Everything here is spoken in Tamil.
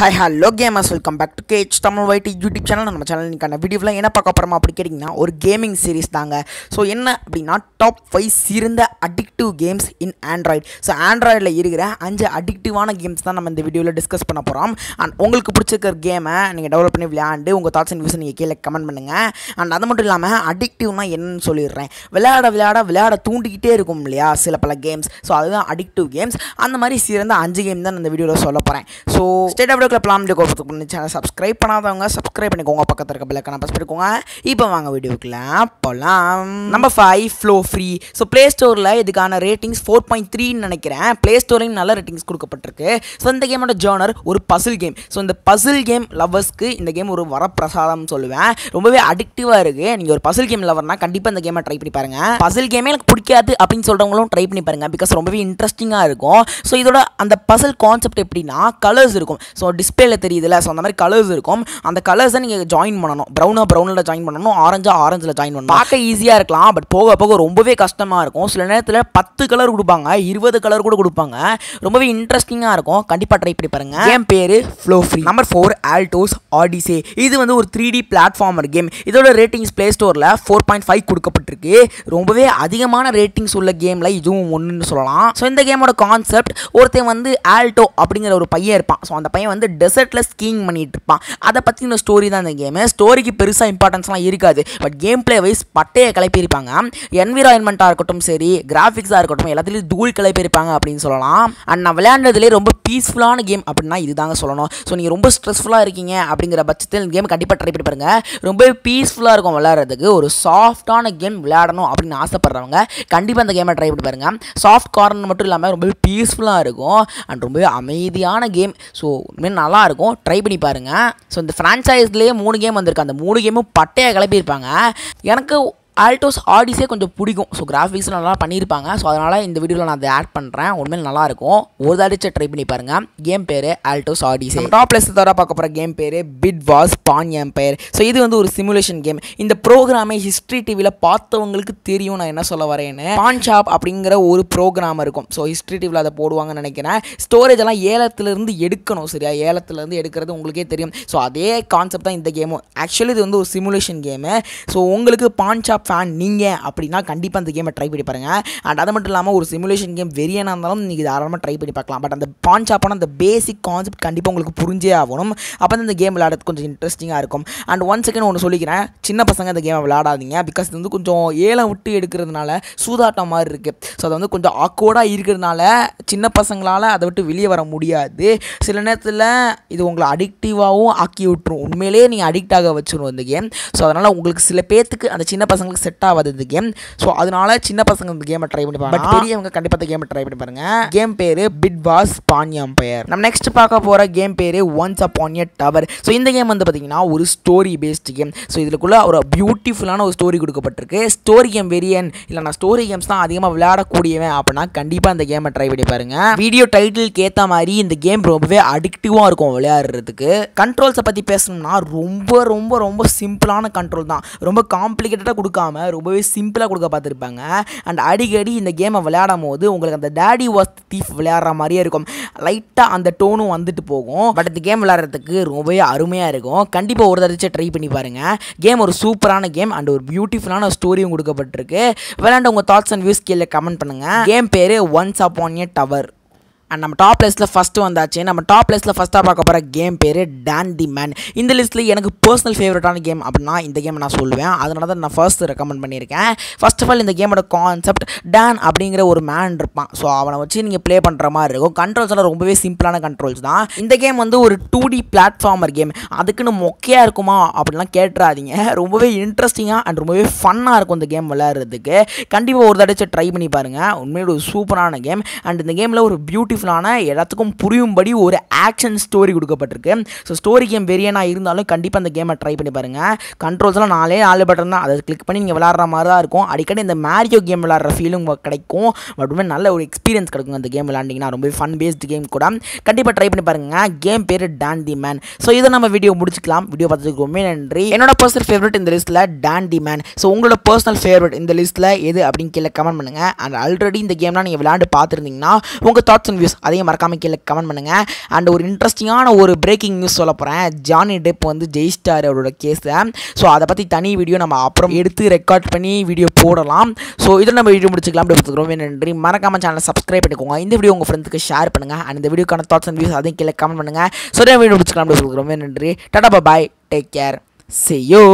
Hi hello gamers welcome back to cache Tamil வைட்டி YouTube channel நம்ம சேனலுக்கான வீடியோவில் என்ன பார்க்க போகிறோமா அப்படி கேட்டிங்கன்னா ஒரு கேமிங் சீரிஸ் தாங்க. ஸோ என்ன அப்படின்னா டாப் ஃபைவ் சிறந்த addictive games in Android so ஆண்ட்ராய்டில் இருக்கிற அஞ்சு அடிக்டிவான கேம்ஸ் தான் நம்ம இந்த வீடியோவில் டிஸ்கஸ் பண்ண போகிறோம் அண்ட் உங்களுக்கு பிடிச்சிருக்கிற கேமை நீங்கள் டெவலப் பண்ணி விளையாண்டு உங்கள் தாட்ஸ் அண்ட் வியூஸ் நீங்கள் கீழே கமெண்ட் பண்ணுங்கள் அண்ட் அது மட்டும் இல்லாமல் அடிக்டிவ்னா என்னன்னு சொல்லிடுறேன். விளையாட விளையாட விளையாட தூண்டிக்கிட்டே இருக்கும் இல்லையா சில பல கேம்ஸ் ஸோ அதுதான் அடிக்டிவ் கேம்ஸ் அந்த மாதிரி சிறந்த அஞ்சு கேம் தான் இந்த வீடியோவில் சொல்ல போகிறேன் ஸோ ஸ்டேட் வீடியோக்கில் பிளான் வீடியோ கோர்ஸ் பண்ணி சேனல் சப்ஸ்கிரைப் பண்ணாதவங்க சப்ஸ்கிரைப் பண்ணிக்கோங்க. பக்கத்தில் இருக்க பிள்ளைக்கான ப்ரெஸ் பண்ணிக்கோங்க. இப்போ வாங்க வீடியோக்குள்ள போகலாம் number five flow free so play ஸ்டோரில் இதுக்கான ரேட்டிங்ஸ் ஃபோர் பாயிண்ட் த்ரீன்னு நினைக்கிறேன். ப்ளே ஸ்டோர்லையும் நல்ல ரேட்டிங்ஸ் கொடுக்கப்பட்டிருக்கு. ஸோ இந்த கேமோட ஜேர்னர் ஒரு பசில் கேம் ஸோ இந்த பசில் கேம் லவ்வர்ஸ்க்கு இந்த கேம் ஒரு வரப்பிரசாதம் சொல்லுவேன். ரொம்பவே அடிக்டிவாக இருக்குது நீங்கள் ஒரு பசில் கேம் லவர்னா கண்டிப்பாக இந்த கேமை ட்ரை பண்ணி பாருங்கள் பசில் கேமே எனக்கு பிடிக்காது அப்படின்னு சொல்கிறவங்களும் ட்ரை பண்ணி பாருங்கள் பிகாஸ் ரொம்பவே இன்ட்ரெஸ்டிங்காக இருக்கும். ஸோ இதோட அந்த பசில் கான்செப்ட் எப்படின்னா கலர்ஸ் இருக்கும். ஸோ டிஸ்பிளேல தெரியுதுல. ஸோ அந்த மாதிரி கலர்ஸ் இருக்கும். அந்த கலர்ஸை நீங்கள் ஜாயின் பண்ணணும். ப்ரௌனாக ப்ரௌனில் ஜாயின் பண்ணணும். ஆரஞ்சா ஆரஞ்சில் ஜாயின் பண்ணணும். பார்க்க ஈஸியாக இருக்கலாம். பட் போக போக ரொம்பவே கஷ்டமாக இருக்கும். சில நேரத்தில் பத்து கலர் கொடுப்பாங்க. இருபது கலர் கூட கொடுப்பாங்க. ரொம்பவே இன்ட்ரெஸ்டிங்காக இருக்கும். கண்டிப்பாக ட்ரை பண்ணி பாருங்கள் என் பேர் flow free number four Alto's Odyssey இது வந்து ஒரு த்ரீ டி பிளாட்ஃபார்மர் கேம் இதோட ரேட்டிங்ஸ் ப்ளே ஸ்டோரில் ஃபோர் பாயிண்ட் ஃபைவ் கொடுக்கப்பட்டிருக்கு. ரொம்பவே அதிகமான ரேட்டிங்ஸ் உள்ள கேமில் இதுவும் ஒன்றுன்னு சொல்லலாம். ஸோ இந்த கேமோட கான்செப்ட் ஒருத்தன் வந்து ஆல்டோ அப்படிங்கிற ஒரு பையன் இருப்பான். ஸோ அந்த பையன் வந்து டெசர்ட்டில் ஸ்கீயிங் பண்ணிகிட்டு இருப்பான் அதை பற்றின ஸ்டோரி தான் இந்த கேமு ஸ்டோரிக்கு பெருசாக இம்பார்ட்டன்ஸ்லாம் இருக்காது. பட் கேம் பிளே வைஸ் பட்டையை கிளப்பியிருப்பாங்க. என்விரான்மெண்ட்டாக இருக்கட்டும் சரி கிராஃபிக்ஸாக இருக்கட்டும் எல்லாத்துலேயும் தூள் கிளப்பியிருப்பாங்க அப்படின்னு சொல்லலாம். அண்ட் நான் விளையாண்டதுலேயே ரொம்ப பீஸ்ஃபுல்லான கேம் அப்படின்னா இதுதாங்க சொல்லணும். ஸோ நீங்கள் ரொம்ப ஸ்ட்ரெஸ்ஃபுல்லாக இருக்கீங்க அப்படிங்கிற பட்சத்தில் இந்த கேம் கண்டிப்பாக ட்ரை பண்ணி பாருங்க. ரொம்ப பீஸ்ஃபுல்லாக இருக்கும் விளையாடுறதுக்கு. ஒரு சாஃப்டான கேம் விளையாடணும் அப்படின்னு ஆசைப்படுறவங்க கண்டிப்பாக அந்த கேமை ட்ரை பண்ணி பாருங்க. சாஃப்ட் கார்னர் மட்டும் இல்லாமல் ரொம்ப பீஸ்ஃபுல்லாக இருக்கும். அண்ட் ரொம்ப அமைதியான கேம் ஸோ நல்லாயிருக்கும். நல்லா இருக்கும் ட்ரை பண்ணி பாருங்க. ஸோ இந்த ஃப்ரான்ச்சைஸ்லேயே மூணு கேம் வந்திருக்கு. அந்த மூணு கேமும் பட்டையாக கிளப்பியிருப்பாங்க. எனக்கு ஆல்டோஸ் ஆடிஸே கொஞ்சம் பிடிக்கும். ஸோ கிராஃபிக்ஸ் நல்லா பண்ணியிருப்பாங்க. ஸோ அதனால் இந்த வீடியோவில் நான் அதை ஆட் பண்ணுறேன் உண்மையில் நல்லாயிருக்கும் ஒரு தடிச்சு ட்ரை பண்ணி பாருங்கள் கேம் பேர் ஆல்டோஸ் ஆடிஸே டாப் லெஸ் தவிர பார்க்க போகிற கேம் பேர் bit was pawn empire so இது வந்து ஒரு சிமுலேஷன் கேம் இந்த ப்ரோக்ராமை ஹிஸ்ட்ரி டிவியில் பார்த்தவங்களுக்கு தெரியும். நான் என்ன சொல்ல வரேன்னு? பான் ஷாப் அப்படிங்கிற ஒரு ப்ரோக்ராம் இருக்கும். ஸோ ஹிஸ்ட்ரி டிவியில் அதை போடுவாங்கன்னு நினைக்கிறேன். ஸ்டோரேஜ் எல்லாம் ஏலத்துலேருந்து எடுக்கணும் சரியா? ஏலத்துலேருந்து எடுக்கிறது உங்களுக்கே தெரியும். ஸோ அதே கான்செப்ட் தான் இந்த கேமும் ஆக்சுவலி இது வந்து ஒரு சிமுலேஷன் கேமு ஸோ உங்களுக்கு பான் ஷாப் ஃபேன் நீங்கள் அப்படின்னா கண்டிப்பாக அந்த கேமை ட்ரை பண்ணி பாருங்கள் அண்ட் அது மட்டும் இல்லாமல் ஒரு சிமுலேஷன் கேம் வெறியனாக இருந்தாலும் நீங்கள் தாராளமாக ட்ரை பண்ணி பார்க்கலாம். பட் அந்த பான் ஷாப்பான அந்த பேசிக் கான்செப்ட் கண்டிப்பாக உங்களுக்கு புரிஞ்சே ஆகணும். அப்போ தான் இந்த கேம் விளையாடுறது கொஞ்சம் இன்ட்ரெஸ்டிங்காக இருக்கும். அண்ட் ஒன் செகண்ட் ஒன்று சொல்லிக்கிறேன். சின்ன பசங்க இந்த கேமை விளையாடாதீங்க. பிகாஸ் இது வந்து கொஞ்சம் ஏலம் விட்டு எடுக்கிறதுனால சூதாட்டம் மாதிரி இருக்குது ஸோ அது வந்து கொஞ்சம் ஆக்வர்டாக இருக்கிறதுனால சின்ன பசங்களால் அதை விட்டு வெளியே வர முடியாது. சில நேரத்தில் இது உங்களை அடிக்டிவாகவும் ஆக்கி விட்டுரும். உண்மையிலேயே நீங்கள் அடிக்ட் ஆக வச்சிடும் இந்த கேம் ஸோ அதனால் உங்களுக்கு சில பேர்த்துக்கு அந்த சின்ன பசங்களுக்கு செட் ஆகாது இந்த கேம் ஸோ அதனால சின்ன பசங்க இந்த கேமை ட்ரை பண்ணி பாருங்க. பெரியவங்க கண்டிப்பாக இந்த கேமை ட்ரை பண்ணி பாருங்க. கேம் பேர் பிட் வாஸ் பான் எம்பையர் நம்ம நெக்ஸ்ட் பார்க்க போகிற கேம் பேர் once upon a tower so இந்த கேம் வந்து பார்த்தீங்கன்னா ஒரு ஸ்டோரி பேஸ்டு கேம் ஸோ இதுக்குள்ளே ஒரு பியூட்டிஃபுல்லான ஒரு ஸ்டோரி கொடுக்கப்பட்டிருக்கு. ஸ்டோரி கேம் வெரியன் இல்லை நான் ஸ்டோரி கேம்ஸ் தான் அதிகமாக விளையாடக்கூடியவன் அப்படின்னா கண்டிப்பாக இந்த கேமை ட்ரை பண்ணி பாருங்க. வீடியோ டைட்டிலுக்கு ஏற்ற மாதிரி இந்த கேம் ரொம்பவே அடிக்டிவாக இருக்கும் விளையாடுறதுக்கு. கண்ட்ரோல்ஸை பற்றி பேசணும்னா ரொம்ப ரொம்ப ரொம்ப சிம்பிளான கண்ட்ரோல் தான். ரொம்ப காம்ப்ளிகேட்டடாக கொடுக்காம ரொம்பவே சிம்பிளாக கொடுக்க பார்த்துருப்பாங்க. அண்ட் அடிக்கடி இந்த கேமை விளையாடும் போது உங்களுக்கு அந்த டேடி வாஸ் தீஃப் விளையாடுற மாதிரியே இருக்கும். லைட்டாக அந்த டோனும் வந்துட்டு போகும். பட் இந்த கேம் விளையாடுறதுக்கு ரொம்பவே அருமையாக இருக்கும். கண்டிப்பாக ஒரு தடவை ட்ரை பண்ணி பாருங்கள் கேம் ஒரு சூப்பரான கேம் அண்ட் ஒரு பியூட்டிஃபுல்லான ஸ்டோரியும் கொடுக்கப்பட்டிருக்கு. விளையாண்ட உங்கள் தாட்ஸ் அண்ட் வியூஸ் கீழே கமெண்ட் பண்ணுங்கள் கேம் பேர் once upon a tower and நம்ம டாப் லிஸ்ட்டில் ஃபஸ்ட்டு வந்தாச்சு. நம்ம டாப் லிஸ்ட்டில் ஃபஸ்ட்டாக பார்க்க போகிற கேம் பேர் டேன் தி மேன் இந்த லிஸ்ட்டில் எனக்கு பர்சனல் ஃபேவரட்டான கேம் அப்படின்னா இந்த கேம் நான் சொல்லுவேன். அதனால தான் நான் ஃபர்ஸ்ட் ரெக்கமெண்ட் பண்ணியிருக்கேன். ஃபர்ஸ்ட் ஆஃப் ஆல் இந்த கேமோட கான்செப்ட் டேன் அப்படிங்கிற ஒரு மேன் இருப்பான். ஸோ அவனை வச்சு நீங்கள் ப்ளே பண்ணுற மாதிரி இருக்கும். கண்ட்ரோல்ஸ் எல்லாம் ரொம்பவே சிம்பிளான கண்ட்ரோல்ஸ் தான். இந்த கேம் வந்து ஒரு டூ டி பிளாட்ஃபார்மர் கேம் அதுக்குன்னு மொக்கையாக இருக்குமா அப்படிலாம் கேட்டுறாதீங்க. ரொம்பவே இன்ட்ரெஸ்டிங்காக அண்ட் ரொம்பவே ஃபன்னாக இருக்கும் இந்த கேம் விளையாடுறதுக்கு. கண்டிப்பாக ஒரு தடவை ட்ரை பண்ணி பாருங்கள் உண்மையோட ஒரு சூப்பரான கேம் அண்ட் இந்த கேமில் ஒரு பியூட்டிஃபுல் பியூட்டிஃபுல்லான எல்லாத்துக்கும் புரியும்படி ஒரு ஆக்ஷன் ஸ்டோரி கொடுக்கப்பட்டிருக்கு. ஸோ ஸ்டோரி கேம் வெறியனாக இருந்தாலும் கண்டிப்பாக அந்த கேமை ட்ரை பண்ணி பாருங்கள் கண்ட்ரோல்ஸ்லாம் நாலே நாலு பட்டன் தான். அதை கிளிக் பண்ணி நீங்கள் விளாட்ற மாதிரி தான் இருக்கும். அடிக்கடி இந்த மேரியோ கேம் விளாட்ற ஃபீலும் கிடைக்கும். பட் உண்மை நல்ல ஒரு எக்ஸ்பீரியன்ஸ் கிடைக்கும் அந்த கேம் விளாண்டிங்கன்னா ரொம்ப ஃபன் பேஸ்டு கேம் கூட. கண்டிப்பாக ட்ரை பண்ணி பாருங்கள் கேம் பேர் டான் தி மேன் ஸோ இதை நம்ம வீடியோ முடிச்சுக்கலாம். வீடியோ பார்த்ததுக்கு ரொம்ப நன்றி. என்னோட பர்சனல் ஃபேவரட் இந்த லிஸ்ட்டில் டான் டி மேன் ஸோ உங்களோட பர்சனல் ஃபேவரட் இந்த லிஸ்ட்டில் எது அப்படின்னு கீழே கமெண்ட் பண்ணுங்கள் அண்ட் ஆல்ரெடி இந்த கேம்லாம் நீங்கள் விளாண்டு பார்த்துருந்தீங்கன்னா உங்கள் தாட்ஸ் அண்ட் வியூஸ் நியூஸ் அதையும் மறக்காமல் கீழே கமெண்ட் பண்ணுங்கள் அண்ட் ஒரு இன்ட்ரெஸ்டிங்கான ஒரு பிரேக்கிங் நியூஸ் சொல்ல போகிறேன் ஜானி டெப் வந்து ஜெயிச்சிட்டார் அவரோட கேஸை ஸோ அதை பற்றி தனி வீடியோ நம்ம அப்புறம் எடுத்து ரெக்கார்ட் பண்ணி வீடியோ போடலாம். ஸோ இதில் நம்ம வீடியோ முடிச்சுக்கலாம். அப்படி ரொம்ப நன்றி. மறக்காம சேனலை சப்ஸ்கிரைப் பண்ணிக்கோங்க. இந்த வீடியோ உங்கள் ஃப்ரெண்ட்ஸுக்கு ஷேர் பண்ணுங்கள் அண்ட் இந்த வீடியோக்கான தாட்ஸ் அண்ட் வியூஸ் அதையும் கீழே கமெண்ட் பண்ணுங்கள் ஸோ வீடியோ முடிச்சுக்கலாம். அப்படி ரொம்ப நன்றி. Tata bye take care செய்யோ